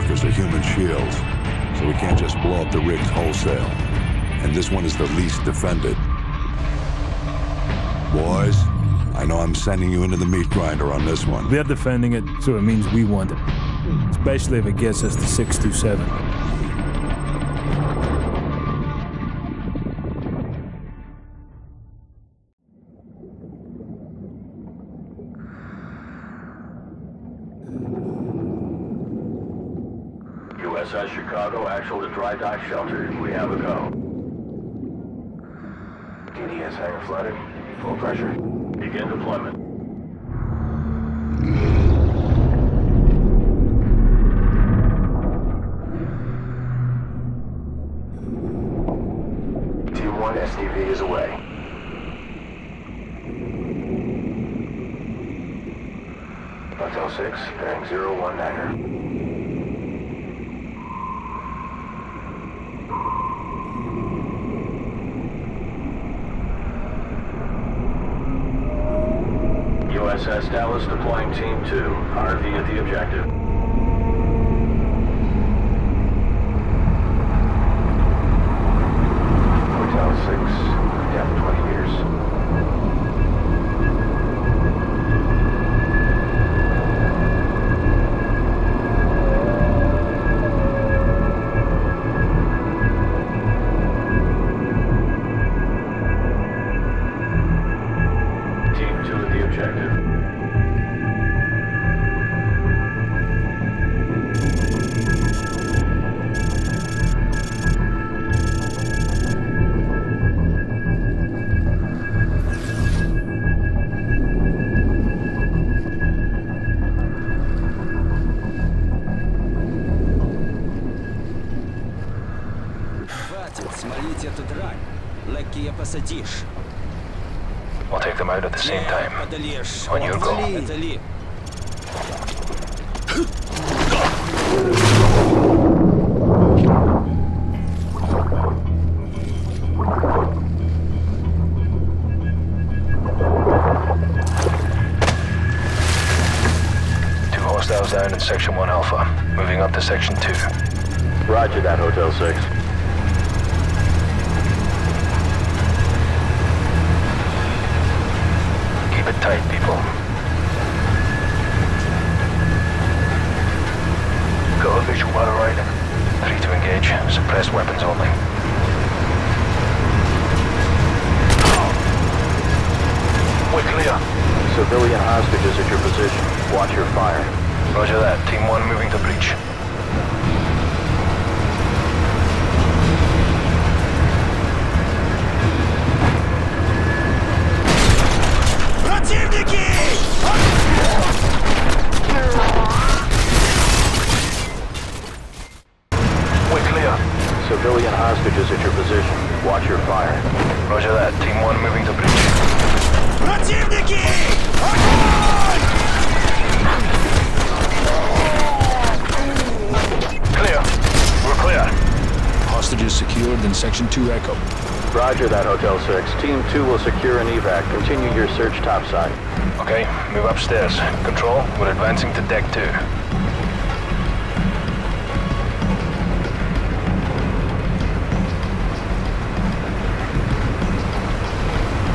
work a human shield, so we can't just blow up the rigs wholesale. And this one is the least defended. Boys, I know I'm sending you into the meat grinder on this one. They're defending it, so it means we want it. Especially if it gets us to 6 through 7. We have a go. DDS hangar flooded. Full pressure. Begin deployment. Team 1 SDV is away. Hotel 6, bearing 019er. USS Dallas deploying Team 2. RV at the objective. Section 1 Alpha. Moving up to Section 2. Roger that, Hotel 6. Keep it tight, people. Got a visual arriving. Three to engage. Suppressed weapons only. We're clear. Civilian hostages at your position. Watch your fire. Roger that. Team 1 moving to breach. We're clear. Civilian hostages at your position. Watch your fire. Roger that. Team 1 moving to breach. Clear. We're clear. Hostages secured in Section 2 Echo. Roger that, Hotel 6. Team 2 will secure an evac. Continue your search topside. Okay, move upstairs. Control, we're advancing to deck 2.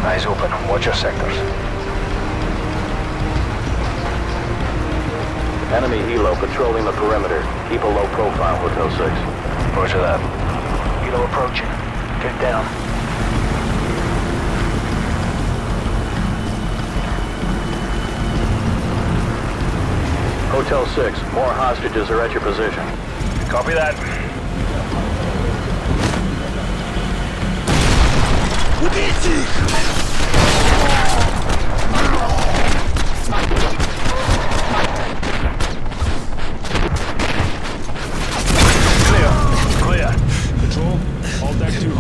Eyes open. Watch your sectors. Enemy helo patrolling the perimeter. Keep a low profile, Hotel 6. Roger that. Helo approaching. Get down. Hotel 6, more hostages are at your position. Copy that.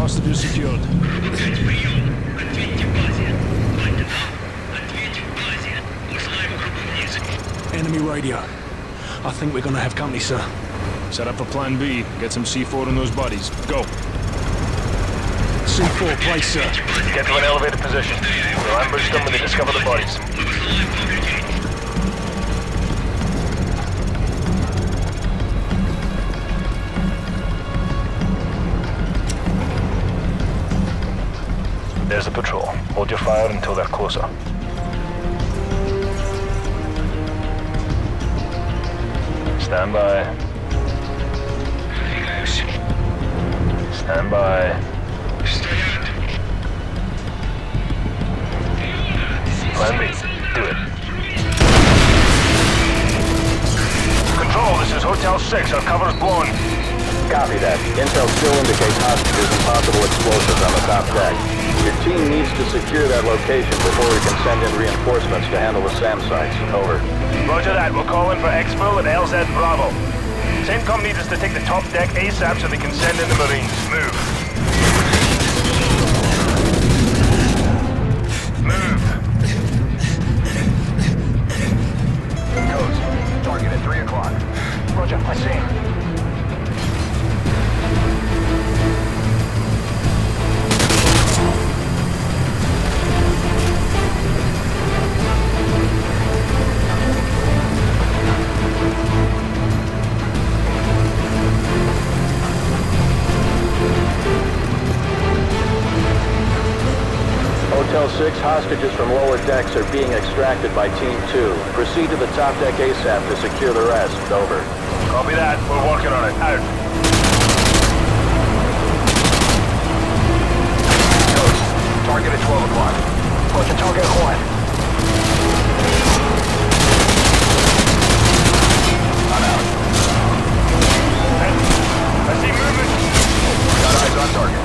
Hostages secured. Enemy radio. I think we're gonna have company, sir. Set up a plan B. Get some C4 on those bodies. Go. C4, place, sir. Get to an elevated position. We'll ambush them when they discover the bodies. There's the patrol. Hold your fire until they're closer. Stand by. Stand by. Stand. Plan B. Do it. Control, this is Hotel 6. Our cover's blown. Copy that. Intel still indicates hostages and possible explosives on the top deck. Your team needs to secure that location before we can send in reinforcements to handle the SAM sites. Over. Roger that. We'll call in for Exfil and LZ Bravo. CENTCOM needs us to take the top deck ASAP so they can send in the Marines. Move. Move. Goes. Target at 3 o'clock. Roger, I see him. Hotel 6, hostages from lower decks are being extracted by Team 2. Proceed to the top deck ASAP to secure the rest. Over. Copy that. We're working on it. Out. Target at 12 o'clock. What's the target on. Movement. Got eyes on target.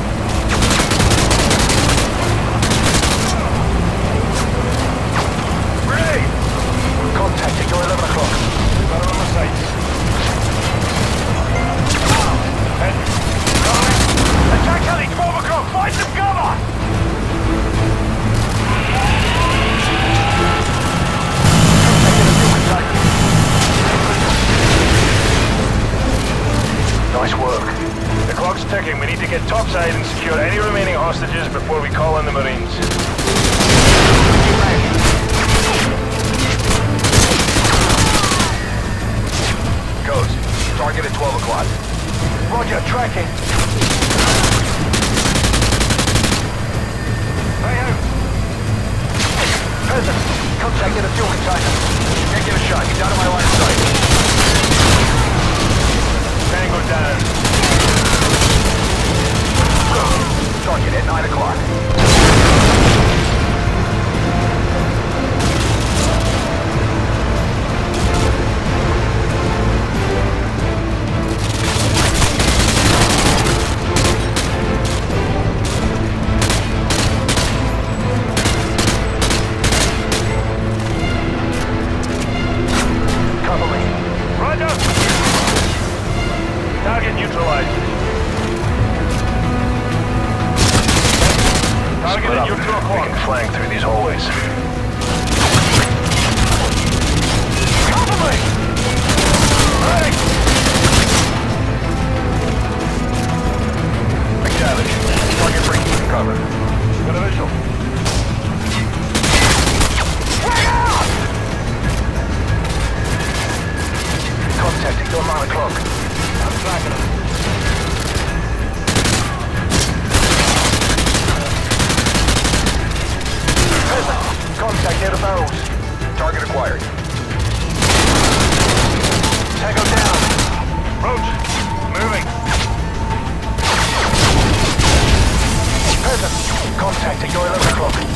Contact 11 o'clock.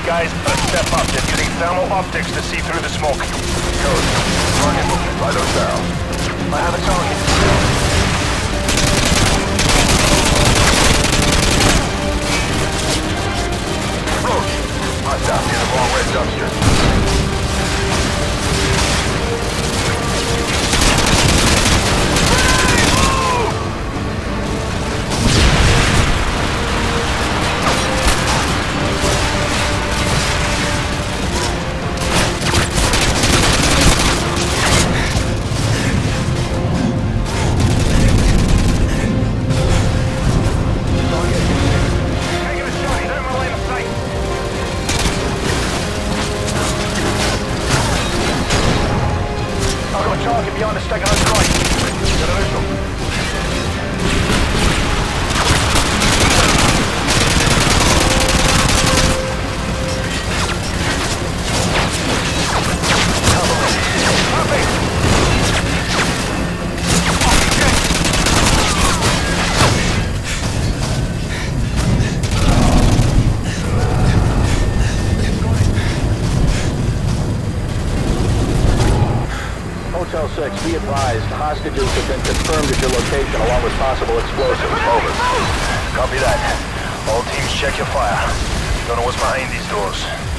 These guys a step up. They're using thermal optics to see through the smoke. Code. Target movement. Right on down. I have a target. Approach. Hostile near the long red dumpster. 6, be advised, hostages have been confirmed at your location along with possible explosives. Over. Copy that. All teams check your fire. Don't know what's behind these doors.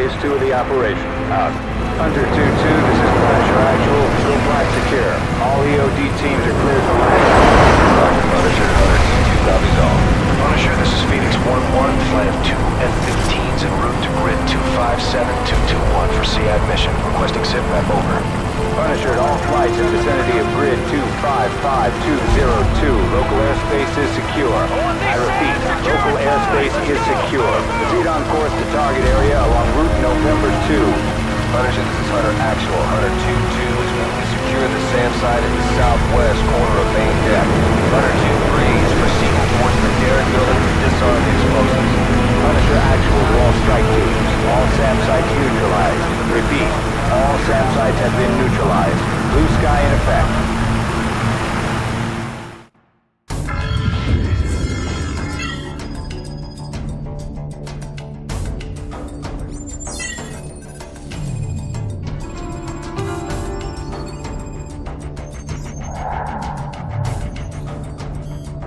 Phase two of the operation. Out. Hunter 2-2, this is Punisher Actual. Still flag secure. All EOD teams are cleared for landing. Punisher, Hunter, T2 copies all. Punisher, this is Phoenix 1-1, flight of two F-15s en route to grid 257221 for SEAD mission. Requesting SITREP over. Punisher all flights in vicinity of grid 255202. Local airspace is secure. I repeat, local airspace is secure. Proceed on course to target area along route November 2. Punisher, this is Hunter Actual. Hunter 2-2 is moving to secure the SAM site at the southwest corner of main deck. Hunter 2-3 is proceeding towards the Derrick building to disarm explosives. Punisher Actual to all strike teams. All SAM sites neutralized. Repeat, all SAM sites have been neutralized. Blue sky in effect.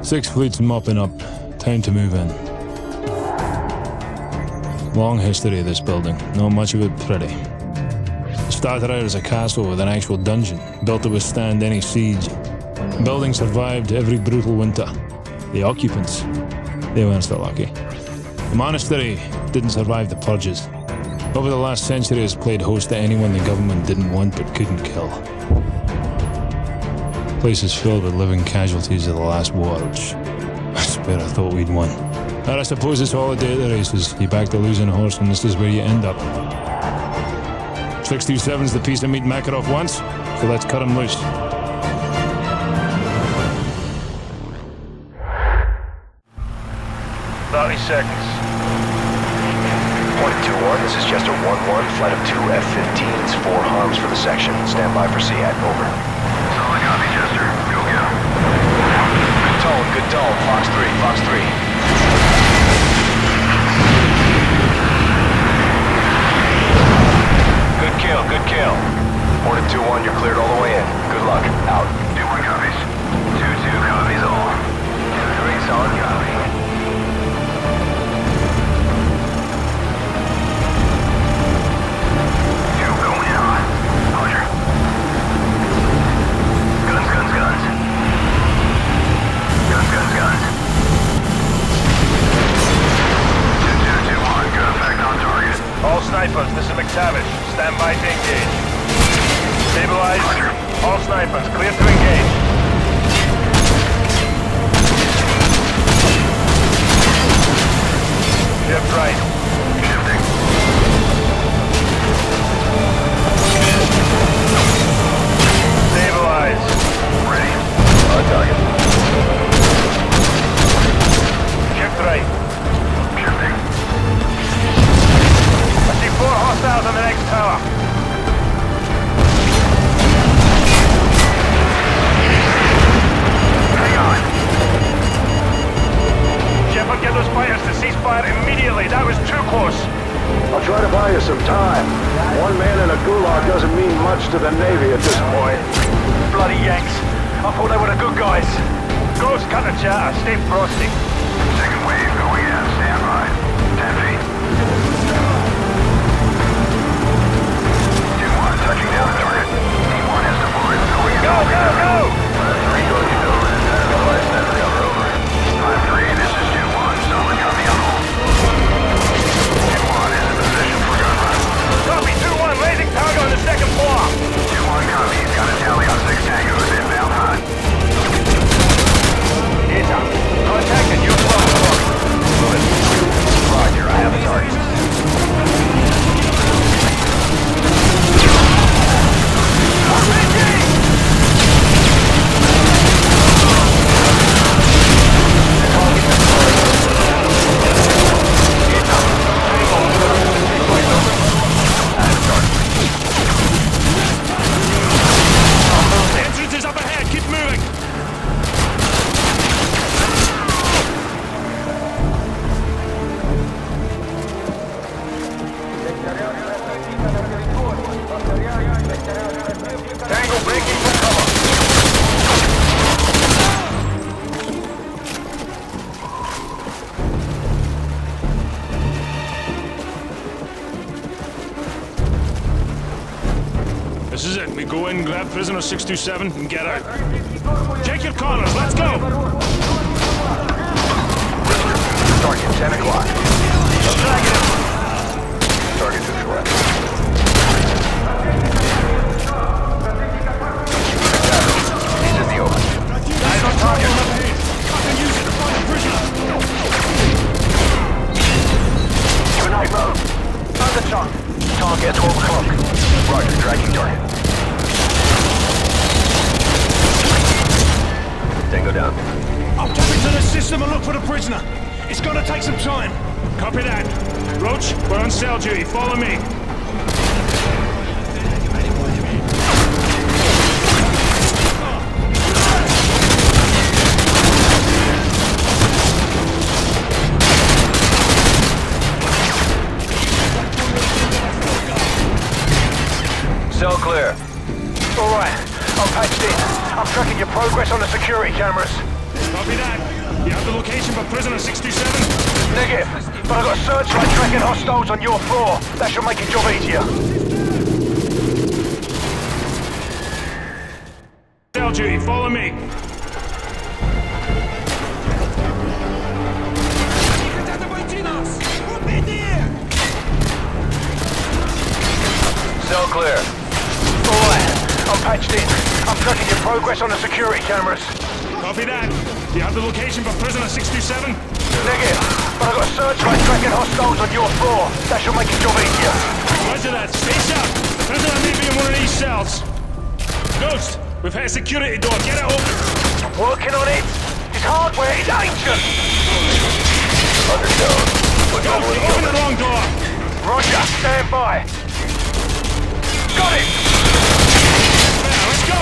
Six fleets mopping up. Time to move in. Long history of this building. Not much of it pretty. Started out as a castle with an actual dungeon, built to withstand any siege. The building survived every brutal winter. The occupants, they weren't so lucky. The monastery didn't survive the purges. Over the last century has played host to anyone the government didn't want but couldn't kill. Place is filled with living casualties of the last war, which I swear I thought we'd won. But I suppose it's all a day of the races. You back the losing horse and this is where you end up. 627's the piece of meat Makarov wants, so let's cut him loose. Thirty seconds. Point two one. This is Chester one one. Flight of two F-15s. Four HARMs for the section. Stand by for SEAD. Over. Solid copy, Chester. Go him. Good tone. Good tone. Fox three. Fox three. Kill. Good kill. Two one. You're cleared all the way in. Good luck. Out. Two one copies. Two two copies all. Two three solid copy. All snipers. This is McTavish. Stand by to engage. Stabilize. All snipers. Clear to engage. Shift right. Shifting. Stabilize. Ready. On target. Shift right. Four hostiles on the next tower. Hang on. Shepard, get those fighters to cease fire immediately. That was too close. I'll try to buy you some time. One man in a gulag doesn't mean much to the Navy at this point. Bloody Yanks. I thought they were the good guys. Ghost cutter chatter. Stay frosty. Second wave going in. Roger. I have a target. 627, and get out. Take your corners. Let's go. Target 10 o'clock. Cell duty. Follow me. Cell clear. All right. I'm patched in. I'm tracking your progress on the security cameras. Copy that. You have the location for prisoner 67? Negative. But I've got searchlight tracking hostiles on your floor. That should make your job easier. Cell duty, follow me. Cell clear. Alright, I'm patched in. I'm tracking your progress on the security cameras. Copy that. Do you have the location for prisoner 627? Negative. But I've got a searchlight tracking hostiles on your floor. That should make your job easier. Roger that. Stay sharp. The prisoner may be in one of these cells. Ghost, we've hit a security door. Get it open. Working on it. His hardware is ancient. Understood. Ghost, you the open the wrong door. Roger, stand by. Got it! Now, let's go.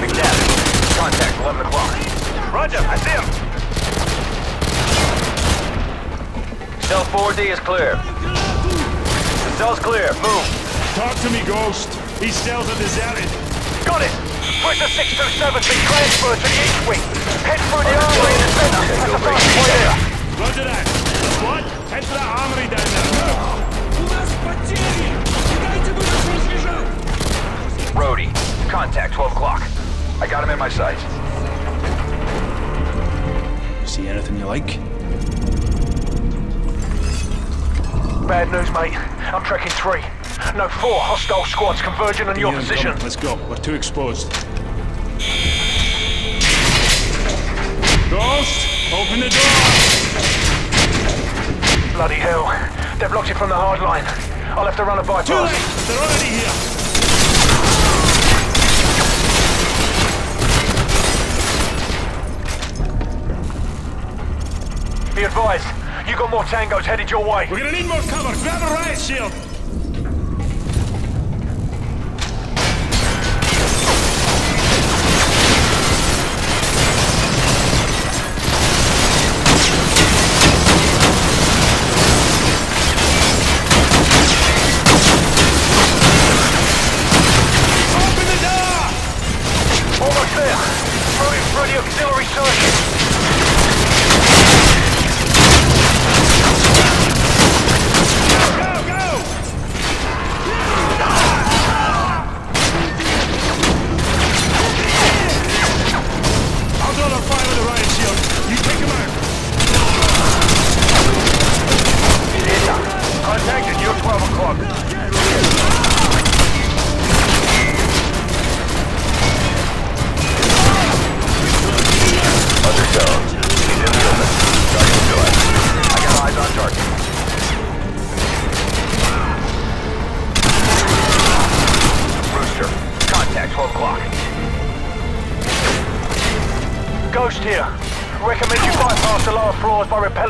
McNabb. Contact, 11 o'clock. Roger, I see him. Cell 4D is clear. The cell's clear, move. Talk to me, Ghost. These cells are deserted. Got it! Pressure 627 has Transfer to the H-Wing. Head for the armory in the center. That's the fast point there. Roger that. What? Head for the armory down there. Brody, contact 12 o'clock. I got him in my sights. See anything you like? Bad news, mate. I'm tracking three. No, four hostile squads converging on your Yeah, position. Let's go. We're too exposed. Ghost, open the door. Bloody hell. They've blocked it from the hard line. I'll have to run a bypass. Too late. They're already here. Be advised, you got more tangos headed your way. We're gonna need more cover. Grab a riot shield.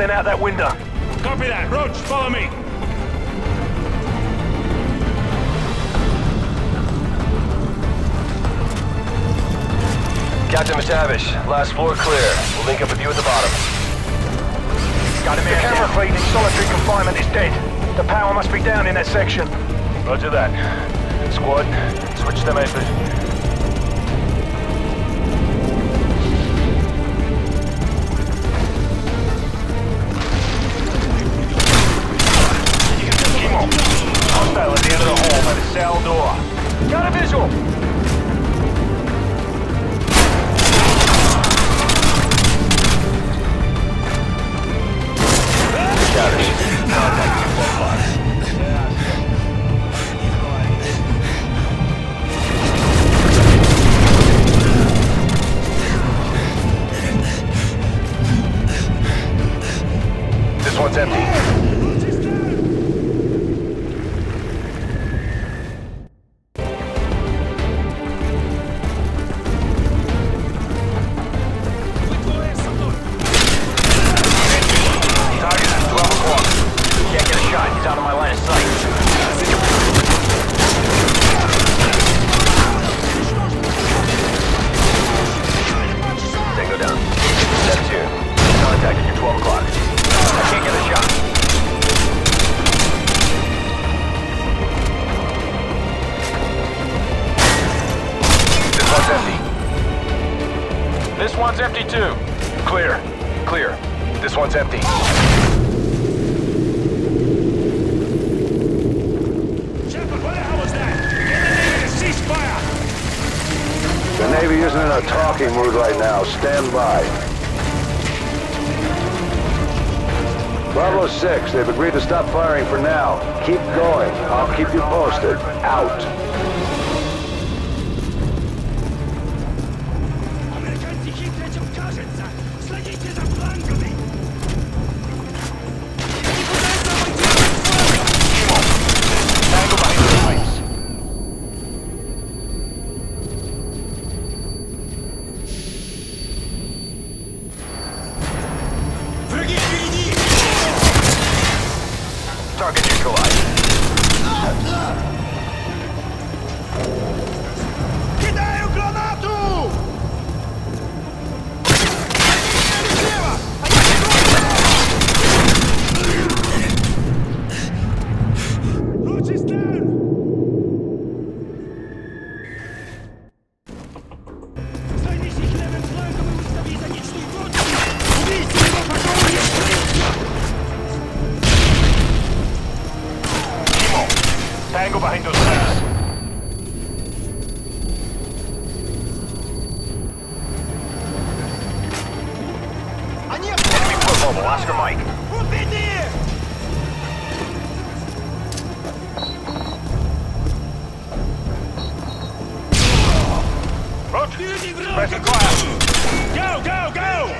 Floors out that window. Copy that. Roach, follow me. Captain McTavish, last floor clear. We'll link up with you at the bottom. Got him The camera feed in solitary confinement is dead. The power must be down in that section. Roger that. Squad, switch to night Got a Bravo 6, they've agreed to stop firing for now. Keep going. I'll keep you posted. Out. Bravo, Oscar Mike. Who's in there? air! Press the glass. Go, go, go!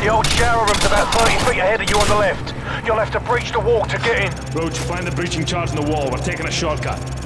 The old shower room's about 30 feet ahead of you on the left. You'll have to breach the wall to get in. Roach, find the breaching charge in the wall. We're taking a shortcut.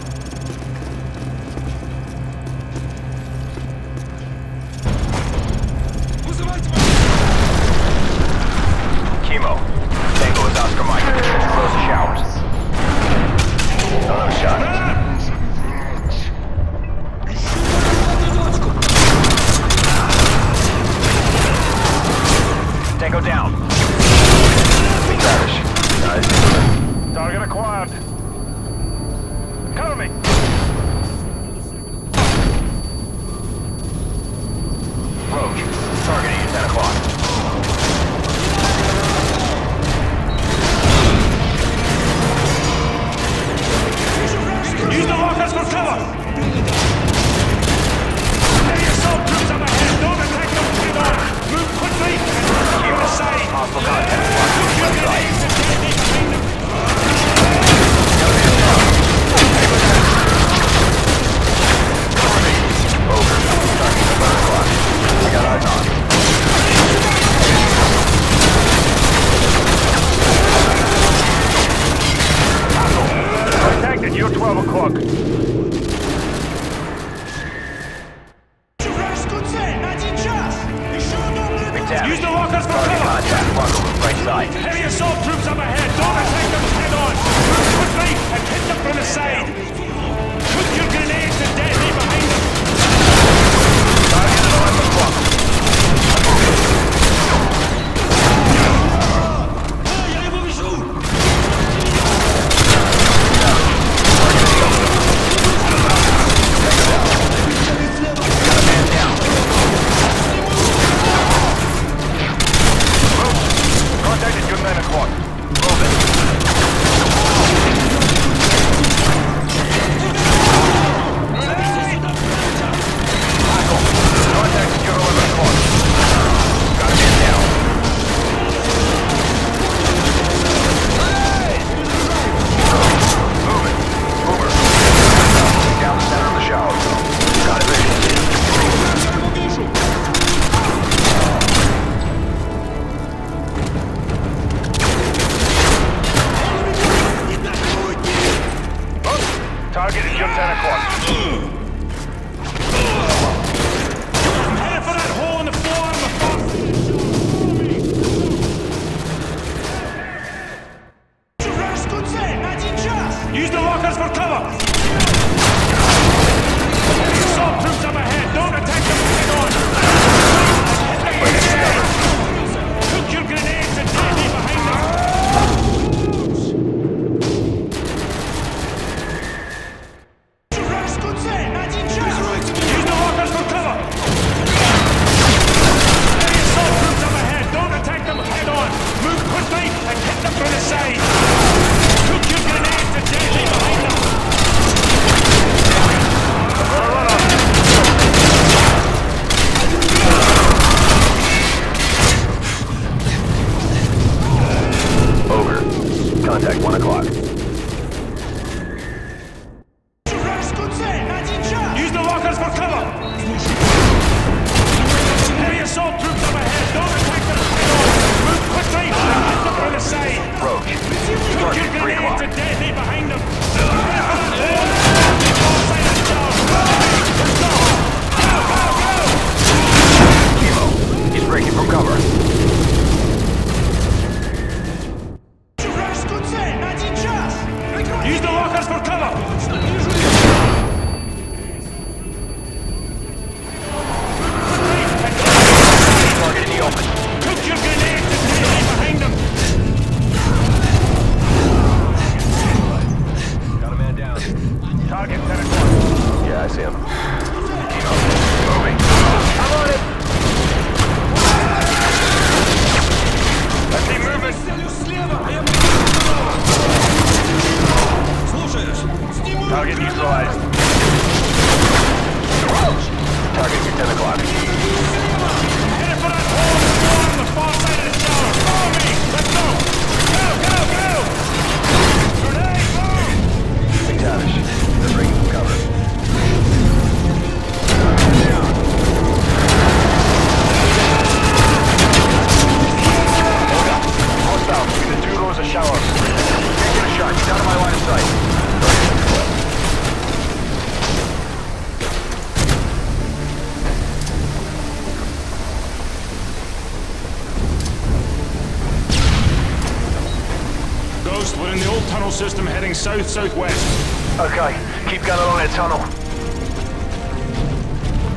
tunnel system heading south-southwest. Okay, keep going along that tunnel.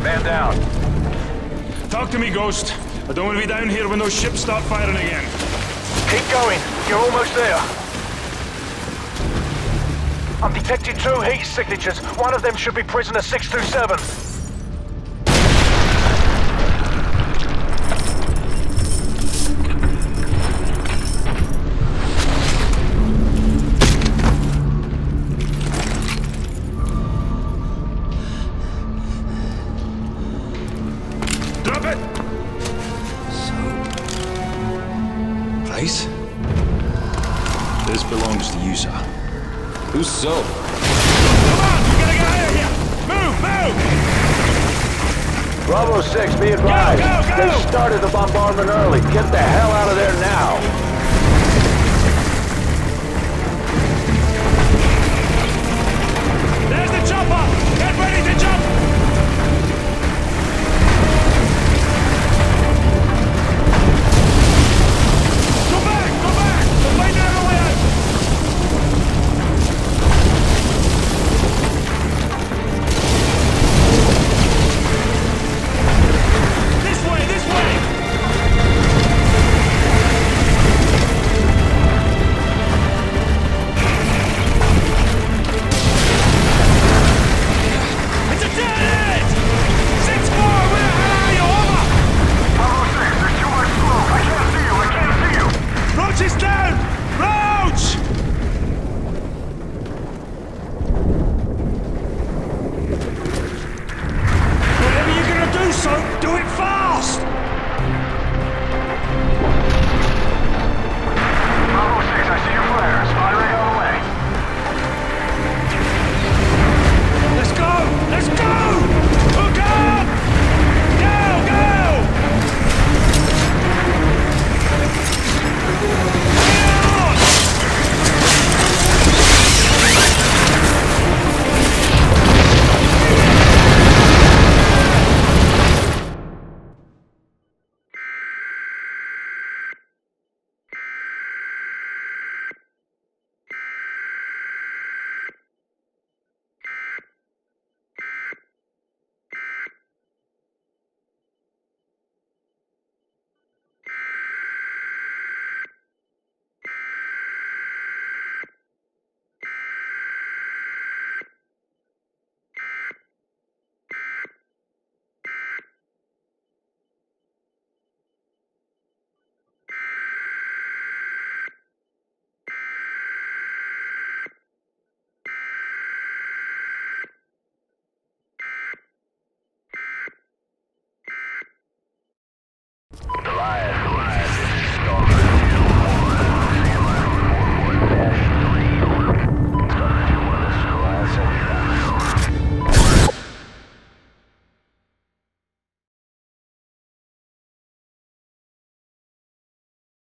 Man down. Talk to me, Ghost. I don't want to be down here when those ships start firing again. Keep going. You're almost there. I'm detecting two heat signatures. One of them should be prisoner 627.